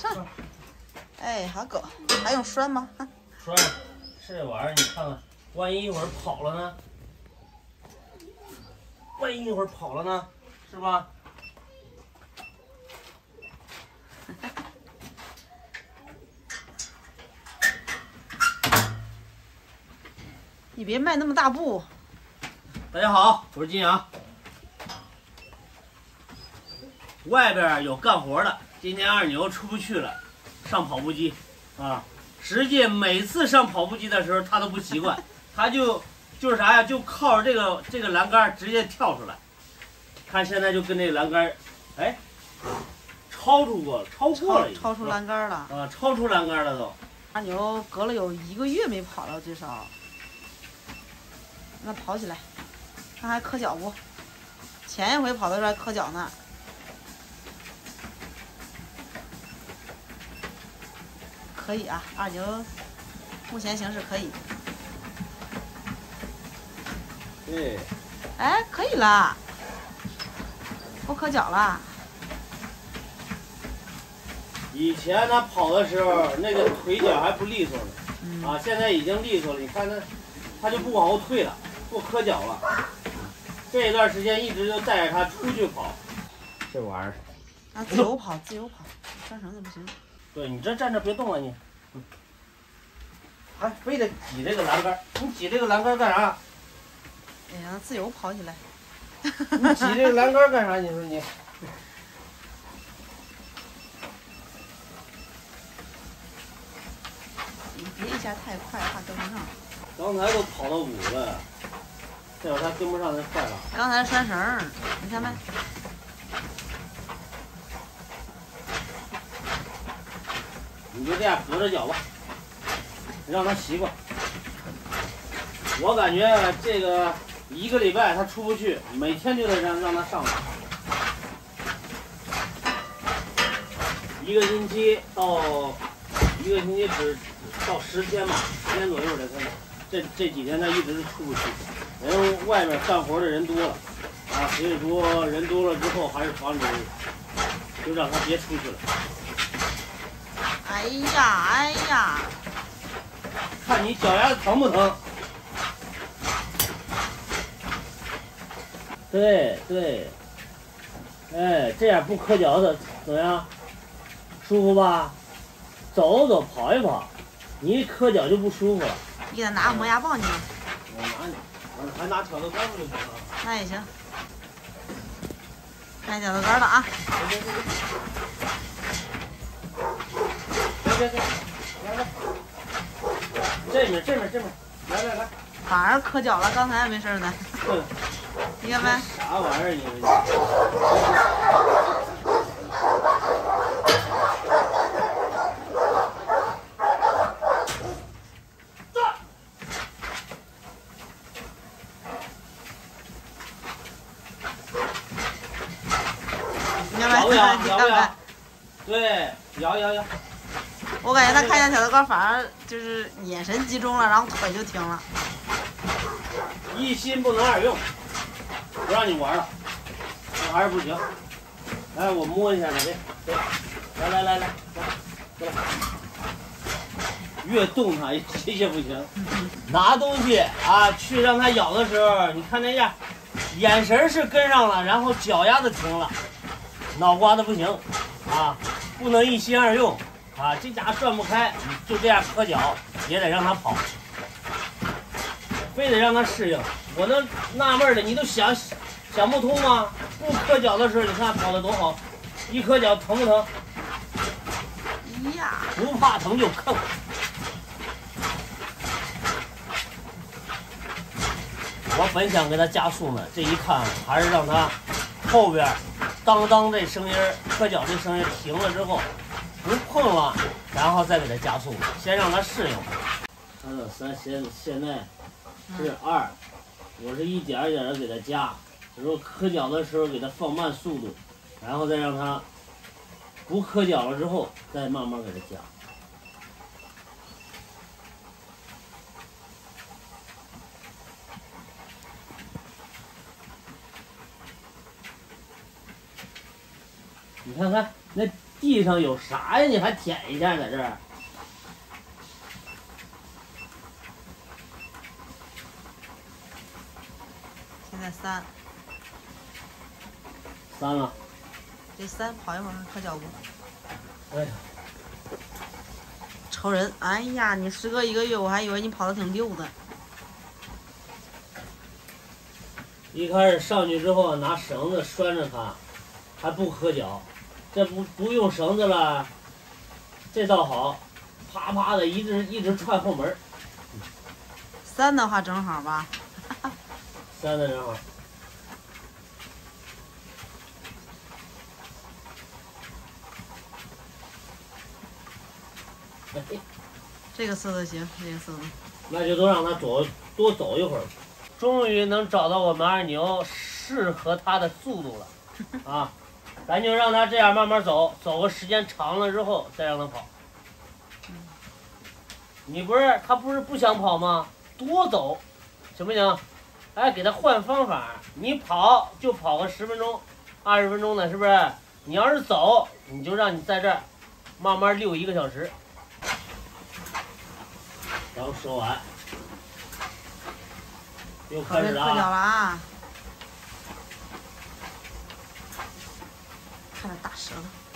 上。哎，好狗，还用拴吗？拴，这玩意儿你看看，万一一会儿跑了呢？万一一会儿跑了呢？是吧？你别迈那么大步。大家好，我是金阳。外边有干活的，今天二牛出不去了，上跑步机啊。实际每次上跑步机的时候，他都不习惯，他就就是啥呀，就靠着这个这个栏杆直接跳出来。看现在就跟这个栏杆，哎，超出过了，超过了，超出栏杆了啊，超出栏杆了都。二牛隔了有一个月没跑了，最少。那跑起来，看还磕脚不？前一回跑的时候还磕脚呢。可以啊，二牛目前形势可以。对。哎，可以啦，不磕脚了。以前他跑的时候，那个腿脚还不利索呢，啊，现在已经利索了。你看他，他就不往后退了。不磕脚了，这一段时间一直就带着他出去跑，这玩意儿啊，自由跑，自由跑，拴绳子不行。对你这站着别动了你，还非得挤这个栏杆，你挤这个栏杆干啥？哎呀，自由跑起来。你挤这个栏杆干啥？你说你？你别一下太快，怕跟不上。刚才都跑到五了。这会儿他跟不上，就坏了。刚才拴绳儿，你看没？你就这样隔着脚吧，让他习惯。我感觉这个一个礼拜他出不去，每天就得让让他上来。一个星期到一个星期只到十天吧，十天左右的他，这这几天他一直是出不去。人外面干活的人多了，啊，所以说人多了之后，还是防止，就让他别出去了。哎呀，哎呀，看你脚丫子疼不疼？对对，哎，这样不磕脚的怎么样？舒服吧？走走，跑一跑，你一磕脚就不舒服了。你给他拿个磨牙棒去。我拿你。还拿挑子杆不就行了？那也行，看挑子杆了啊！来来，这面这面这面，来来来，反而磕脚了，刚才还没事呢。你看没？啥玩意儿你？摇不摇？摇不摇？对，摇摇摇。我感觉他看见挑子杆，反而就是眼神集中了，然后腿就停了。一心不能二用，不让你玩了，这还是不行。来，我摸一下你这，来来来来，过来。越动它，这些不行。拿东西啊，去让它咬的时候，你看那样，眼神是跟上了，然后脚丫子停了。脑瓜子不行，啊，不能一心二用，啊，这家伙转不开，你就这样磕脚，也得让他跑，非得让他适应。我都纳闷了，你都想想不通吗？不磕脚的时候，你看跑得多好，一磕脚疼不疼？呀，不怕疼就坑。我本想给他加速呢，这一看还是让他后边。当当这声音，磕脚这声音停了之后，不碰了，然后再给它加速，先让它适应。它的三现现在是二，我是一点一点的给它加，就说磕脚的时候给它放慢速度，然后再让它不磕脚了之后，再慢慢给它加。你看看那地上有啥呀？你还舔一下在这儿？现在三，三了。这三跑一会儿可脚步。哎呀，愁人！哎呀，你时隔一个月，我还以为你跑的挺溜的。一开始上去之后拿绳子拴着它，还不磕脚，这不不用绳子了，这倒好，啪啪的一直一直串后门儿。三的话正好吧？三的正好。哎，这个速度行，这个速度。那就都让他走多走一会儿。终于能找到我们二牛适合他的速度了，啊，咱就让他这样慢慢走，走个时间长了之后再让他跑。你不是他不是不想跑吗？多走，行不行？哎，给他换方法，你跑就跑个十分钟、二十分钟的，是不是？你要是走，你就让你在这儿慢慢溜一个小时。刚说完。又开始了啊！看那大舌头。